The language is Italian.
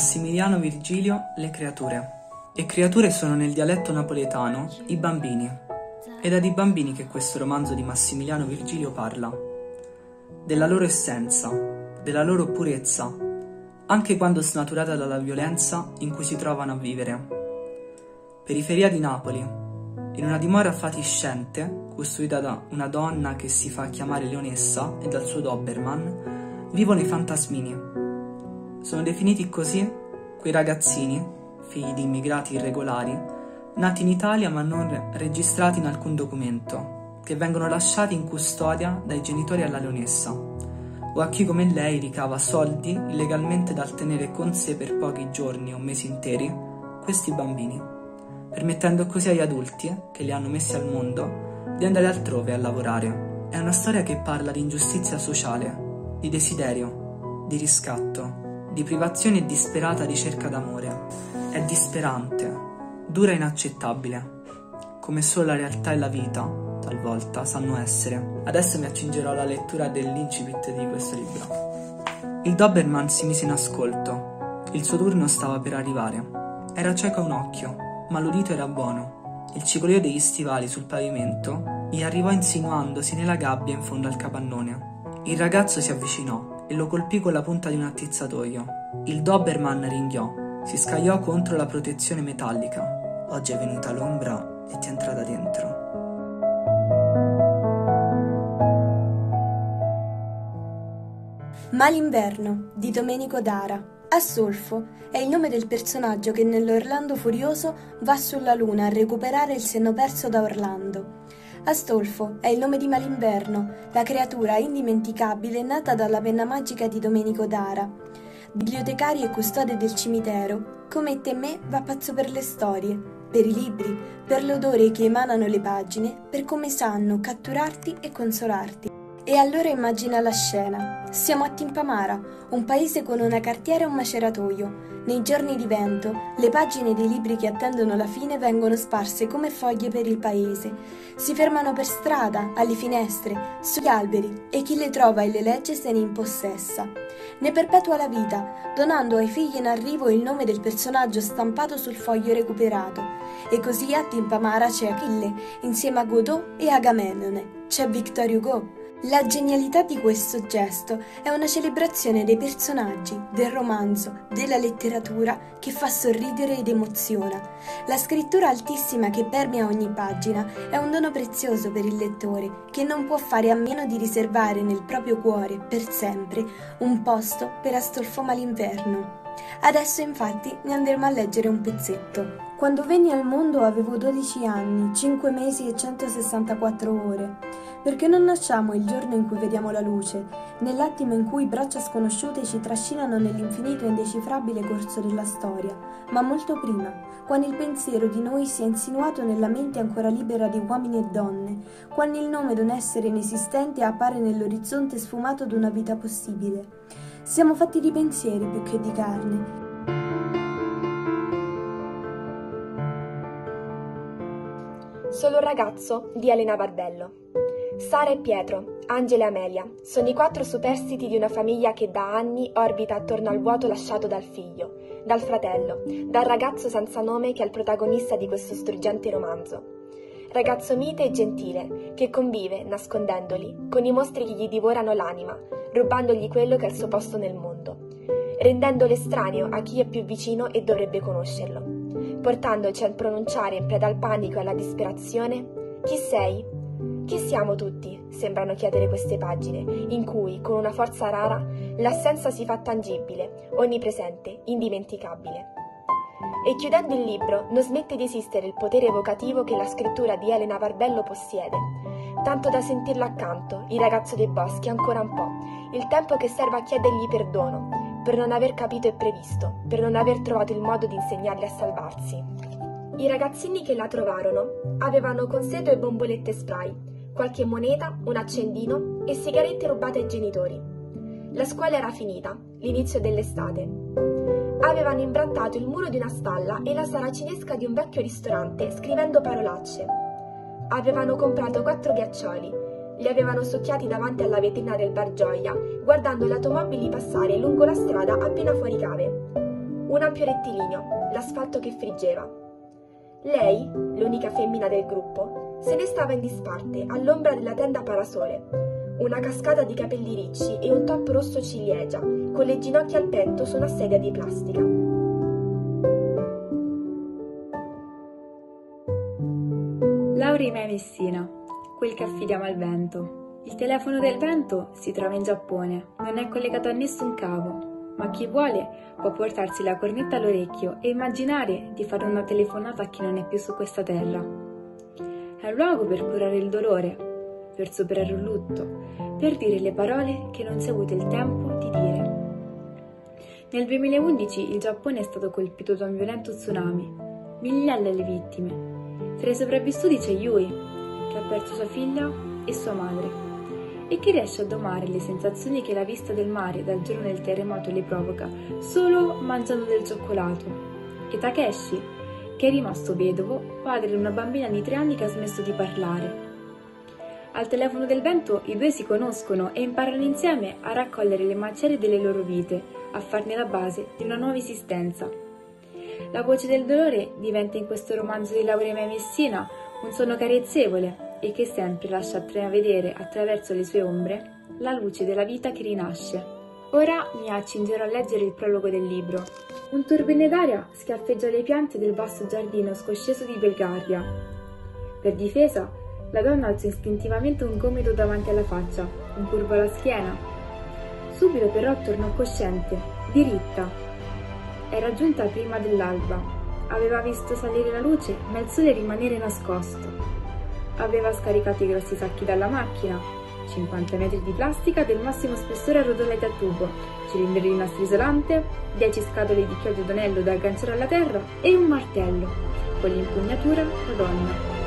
Massimiliano Virgilio Le creature. E creature sono nel dialetto napoletano i bambini. Ed è di bambini che questo romanzo di Massimiliano Virgilio parla. Della loro essenza, della loro purezza, anche quando snaturata dalla violenza in cui si trovano a vivere. Periferia di Napoli, in una dimora fatiscente, costruita da una donna che si fa chiamare Leonessa e dal suo Doberman, vivono i fantasmini. Sono definiti così quei ragazzini figli di immigrati irregolari, nati in Italia ma non registrati in alcun documento, che vengono lasciati in custodia dai genitori alla leonessa, o a chi come lei ricava soldi illegalmente dal tenere con sé per pochi giorni o mesi interi questi bambini, permettendo così agli adulti, che li hanno messi al mondo, di andare altrove a lavorare. È una storia che parla di ingiustizia sociale, di desiderio, di riscatto, di privazione e disperata ricerca d'amore è disperante, dura e inaccettabile, come solo la realtà e la vita, talvolta, sanno essere. Adesso mi accingerò alla lettura dell'incipit di questo libro. Il Doberman si mise in ascolto. Il suo turno stava per arrivare. Era cieco a un occhio, ma l'udito era buono. Il cigolio degli stivali sul pavimento gli arrivò insinuandosi nella gabbia in fondo al capannone. Il ragazzo si avvicinò e lo colpì con la punta di un attizzatoio. Il Doberman ringhiò si scagliò contro la protezione metallica. Oggi è venuta l'ombra e ti è entrata dentro. Malinverno di Domenico Dara. Astolfo è il nome del personaggio che nell'Orlando Furioso va sulla Luna a recuperare il senno perso da Orlando. Astolfo è il nome di Malinverno, la creatura indimenticabile nata dalla penna magica di Domenico Dara bibliotecario e custode del cimitero, come te e me va pazzo per le storie, per i libri, per l'odore che emanano le pagine, per come sanno catturarti e consolarti. E allora immagina la scena. Siamo a Timpamara, un paese con una cartiera e un maceratoio. Nei giorni di vento, le pagine dei libri che attendono la fine vengono sparse come foglie per il paese. Si fermano per strada, alle finestre, sugli alberi e chi le trova e le legge se ne impossessa. Ne perpetua la vita, donando ai figli in arrivo il nome del personaggio stampato sul foglio recuperato. E così a Timpamara c'è Achille, insieme a Godot e Agamennone. C'è Victor Hugo, la genialità di questo gesto è una celebrazione dei personaggi, del romanzo, della letteratura che fa sorridere ed emoziona. La scrittura altissima che permea ogni pagina è un dono prezioso per il lettore che non può fare a meno di riservare nel proprio cuore per sempre un posto per Astolfo Malinverno. Adesso infatti ne andremo a leggere un pezzetto. Quando venni al mondo avevo 12 anni, 5 mesi e 164 ore. Perché non nasciamo il giorno in cui vediamo la luce, nell'attimo in cui braccia sconosciute ci trascinano nell'infinito e indecifrabile corso della storia, ma molto prima, quando il pensiero di noi si è insinuato nella mente ancora libera di uomini e donne, quando il nome d'un essere inesistente appare nell'orizzonte sfumato d'una vita possibile. Siamo fatti di pensieri più che di carne, Solo un ragazzo di Elena Barbello. Sara e Pietro, Angela e Amelia, sono i quattro superstiti di una famiglia che da anni orbita attorno al vuoto lasciato dal figlio, dal fratello, dal ragazzo senza nome che è il protagonista di questo struggente romanzo. Ragazzo mite e gentile, che convive, nascondendoli, con i mostri che gli divorano l'anima, rubandogli quello che è il suo posto nel mondo, rendendolo estraneo a chi è più vicino e dovrebbe conoscerlo portandoci a pronunciare in preda al panico e alla disperazione Chi sei? Chi siamo tutti? sembrano chiedere queste pagine, in cui, con una forza rara, l'assenza si fa tangibile, onnipresente, indimenticabile. E chiudendo il libro non smette di esistere il potere evocativo che la scrittura di Elena Barbello possiede, tanto da sentirlo accanto, il ragazzo dei boschi, ancora un po', il tempo che serve a chiedergli perdono, per non aver capito e previsto, per non aver trovato il modo di insegnarle a salvarsi. I ragazzini che la trovarono avevano con sé due bombolette spray, qualche moneta, un accendino e sigarette rubate ai genitori. La scuola era finita, l'inizio dell'estate. Avevano imbrattato il muro di una stalla e la saracinesca di un vecchio ristorante scrivendo parolacce. Avevano comprato quattro ghiaccioli li avevano succhiati davanti alla vetrina del bar Gioia, guardando le automobili passare lungo la strada appena fuori cave. un ampio rettilineo, l'asfalto che friggeva. Lei, l'unica femmina del gruppo, se ne stava in disparte all'ombra della tenda parasole, una cascata di capelli ricci e un top rosso ciliegia, con le ginocchia al petto su una sedia di plastica. Laurima Messina, quel che affidiamo al vento. Il telefono del vento si trova in Giappone, non è collegato a nessun cavo, ma chi vuole può portarsi la cornetta all'orecchio e immaginare di fare una telefonata a chi non è più su questa terra. È un luogo per curare il dolore, per superare un lutto, per dire le parole che non si è avuto il tempo di dire. Nel 2011 il Giappone è stato colpito da un violento tsunami, migliaia le vittime. Tra i sopravvissuti c'è Yui, che ha perso sua figlia e sua madre e che riesce a domare le sensazioni che la vista del mare dal giorno del terremoto le provoca solo mangiando del cioccolato. E Takeshi, che è rimasto vedovo, padre di una bambina di tre anni che ha smesso di parlare. Al telefono del vento i due si conoscono e imparano insieme a raccogliere le macerie delle loro vite, a farne la base di una nuova esistenza. La voce del dolore diventa in questo romanzo di Laurea Messina un suono carezzevole e che sempre lascia intravedere attraverso le sue ombre la luce della vita che rinasce. Ora mi accingerò a leggere il prologo del libro. Un turbine d'aria schiaffeggia le piante del vasto giardino scosceso di Belgaria. Per difesa, la donna alza istintivamente un gomito davanti alla faccia, incurva la schiena. Subito però tornò cosciente, diritta. Era giunta prima dell'alba. Aveva visto salire la luce, ma il sole rimanere nascosto. Aveva scaricato i grossi sacchi dalla macchina, 50 metri di plastica del massimo spessore arrotolati a tubo, cilindri di nastro isolante, 10 scatole di chiodo d'anello da agganciare alla terra e un martello, con l'impugnatura Madonna.